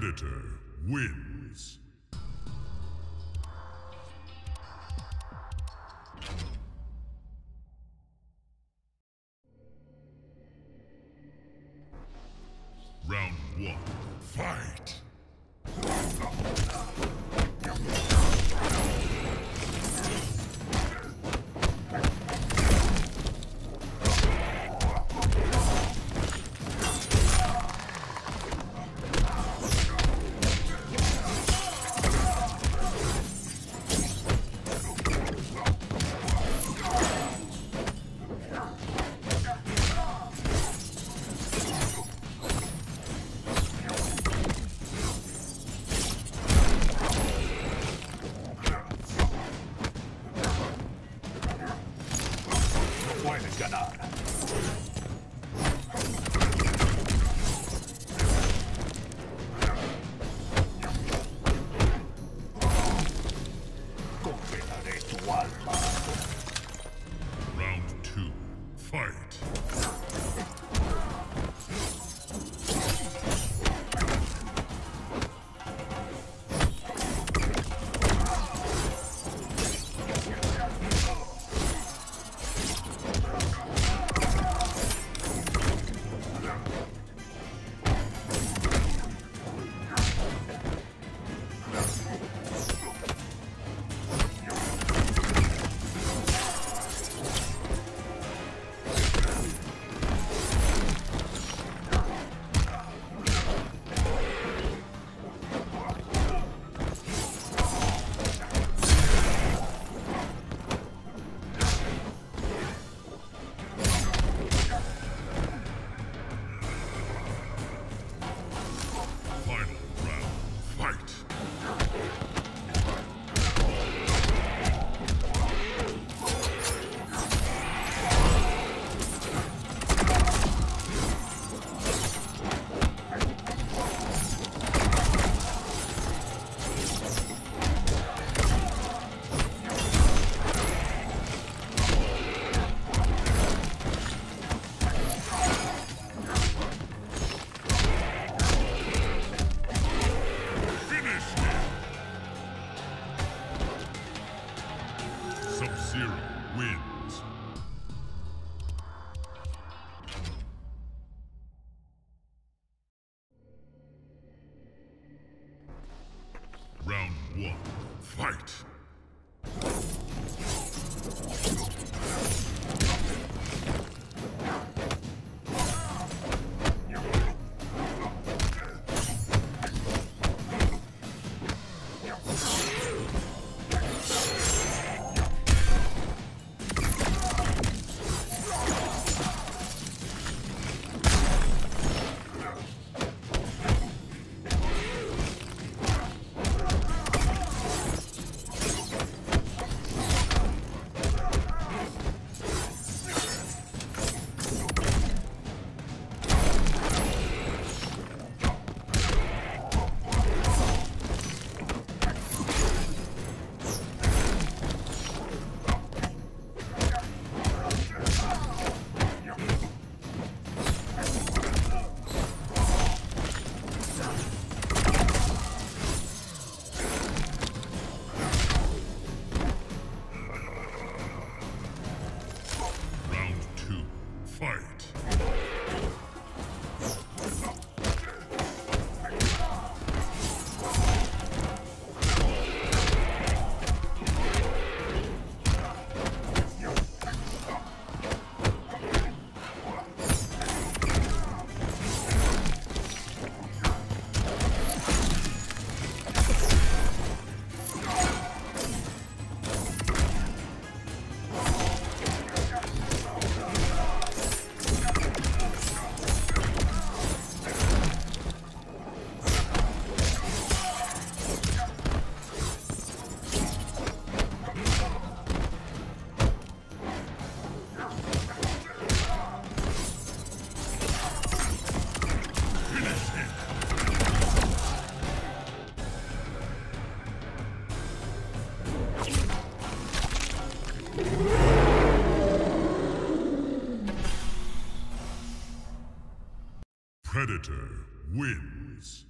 Predator wins. Zero wins. Predator wins.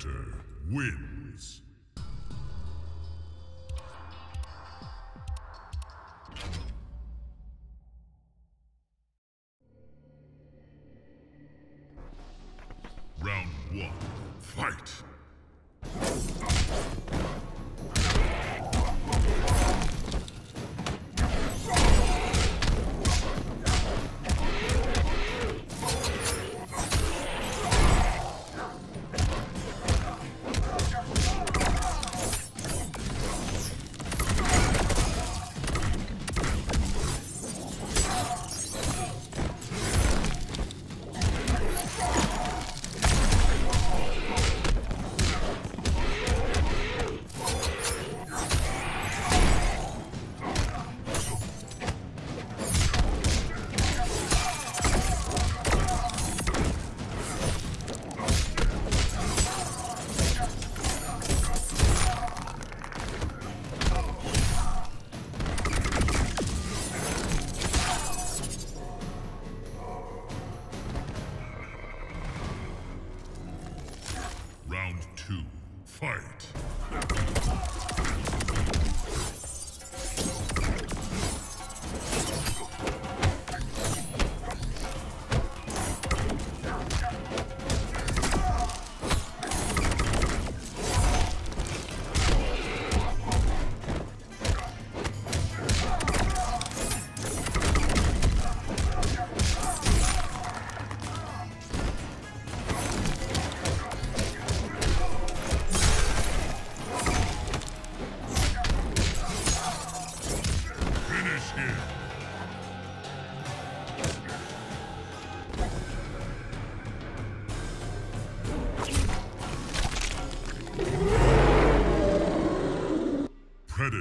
Predator wins. Round one, fight! Fight!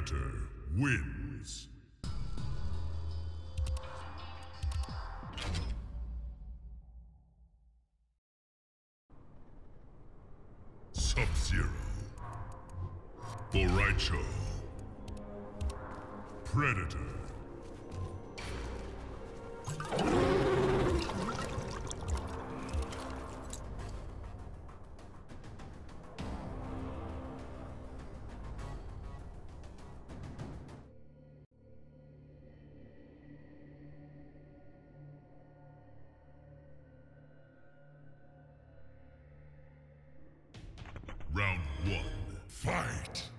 Predator wins. Sub-Zero. Bo' Rai Cho. Predator. Fight!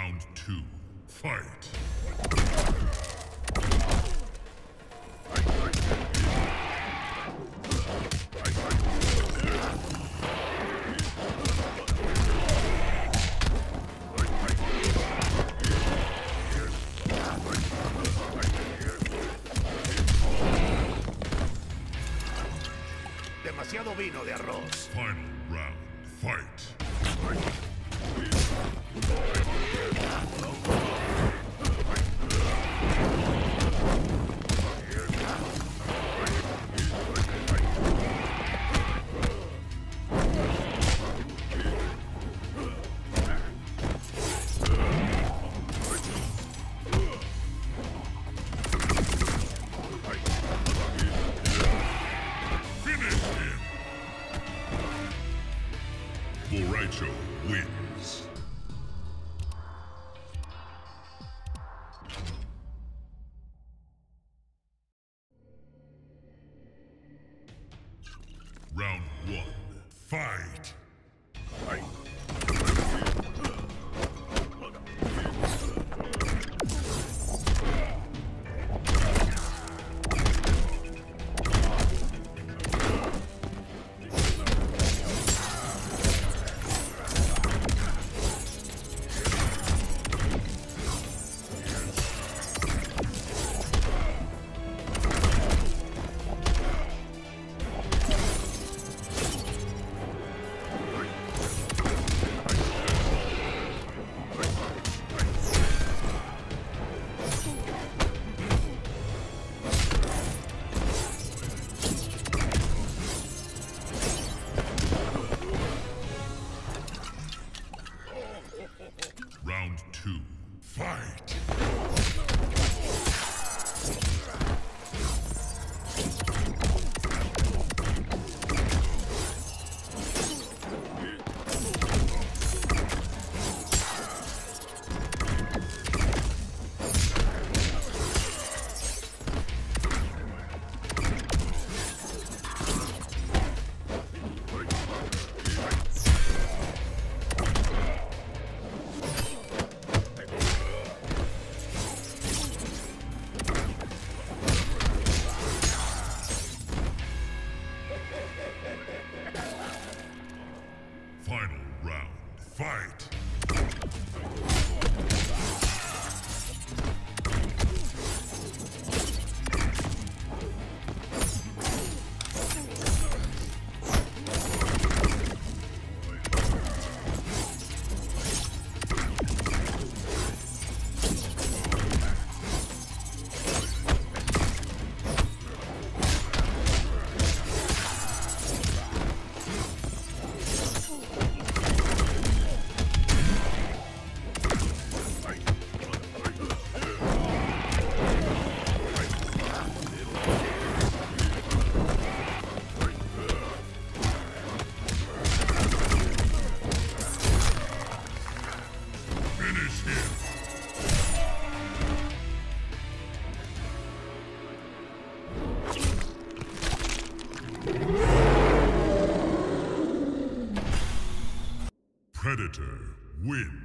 Round two, fight. Fight! Round, fight! Predator wins.